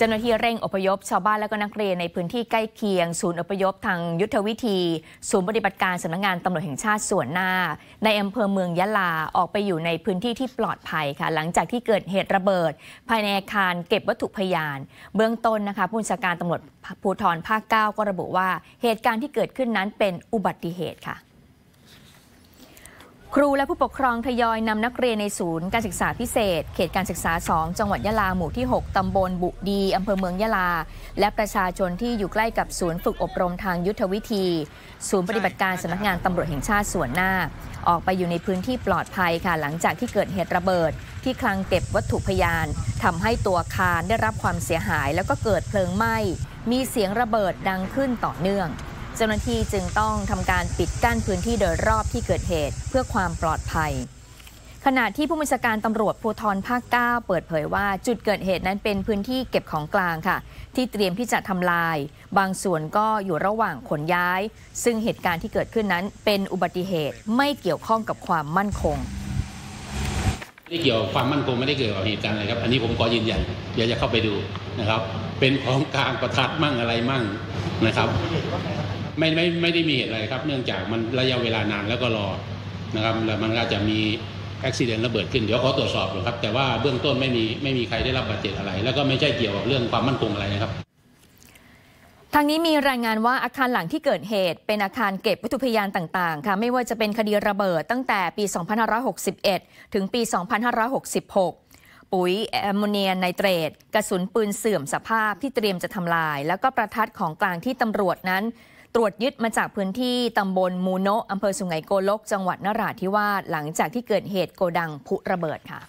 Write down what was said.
เจ้าหน้าที่เร่งอพยพชาวบ้านและก็นักเรียนในพื้นที่ใกล้เคียง ศูนย์อพยพทางยุทธวิธี ศูนย์ปฏิบัติการสำนักงานตำรวจแห่งชาติส่วนหน้า ในอำเภอเมืองยะลาออกไปอยู่ในพื้นที่ที่ปลอดภัยค่ะ หลังจากที่เกิดเหตุระเบิด ภายในอาคารเก็บวัตถุพยาน เบื้องต้นนะคะผู้บัญชาการตำรวจภูธรภาค 9 ก็ระบุว่าเหตุการณ์ที่เกิดขึ้นนั้นเป็นอุบัติเหตุค่ะ ครูและผู้ปกครองทยอยนำนักเรียนในศูนย์การศึกษาพิเศษ เขตการศึกษา 2 จังหวัดยะลาหมู่ที่ 6 ตำบลบุดีอำเภอเมืองยะลา และประชาชนที่อยู่ใกล้กับศูนย์ฝึกอบรมทางยุทธวิธี ศูนย์ปฏิบัติการสำนักงานตำรวจแห่งชาติส่วนหน้า ออกไปอยู่ในพื้นที่ปลอดภัยค่ะ หลังจากที่เกิดเหตุระเบิด ที่คลังเก็บวัตถุพยานทำให้ตัวอาคารได้รับความเสียหาย แล้วก็เกิดเพลิงไหม้มีเสียงระเบิดดังขึ้นต่อเนื่อง เจ้าหน้าที่จึงต้องทำการปิดกั้นพื้นที่โดยรอบที่เกิดเหตุเพื่อความปลอดภัย ขณะที่ผู้บัญชาการตำรวจภูธรภาค 9 เปิดเผยว่าจุดเกิดเหตุนั้นเป็นพื้นที่เก็บของกลางค่ะ ที่เตรียมที่จะทำลาย บางส่วนก็อยู่ระหว่างขนย้าย ซึ่งเหตุการณ์ที่เกิดขึ้นนั้น เป็นอุบัติเหตุไม่เกี่ยวข้องกับความมั่นคงไม่ได้เกี่ยวความมั่นคงไม่ได้เกี่ยวกับเหตุการณ์อะไรครับ อันนี้ผมขอยืนยันเดี๋ยวจะเข้าไปดูนะครับ เป็นของกลางประทัดมั่งอะไรมั่งนะครับ ไม่ไม่ไม่ได้มีเหตุอะไรครับ เนื่องจากมันระยะเวลานานแล้วก็รอนะครับแล้วมันก็จะมีอุบิเหตุระเบิดขึ้นเดี๋ยวขอตรวจสอบอยู่ครับ แต่ว่าเบื้องต้นไม่มีไม่มีใครได้รับบาดเจ็บอะไร แล้วก็ไม่ใช่เกี่ยวกับเรื่องความมั่นคงอะไรนะครับทางนี้มีรายงานว่าอาคารหลังที่เกิดเหตุ เป็นอาคารเก็บวัตถุพยานต่าง ๆ ค่ะ ไม่ว่าจะเป็นคดีระเบิดตั้งแต่ปี 2561 ถึงปี 2566 ปุ๋ยแอมโมเนียไนเตรต กระสุนปืนเสื่อมสภาพที่เตรียมจะทำลาย แล้วก็ประทัดของกลางที่ตำรวจนั้น ตรวจยึดมาจากพื้นที่ตำบลมูโนะอำเภอสุไหงโกลก จังหวัดนราธิวาสหลังจากที่เกิดเหตุโกดังพุระเบิดค่ะ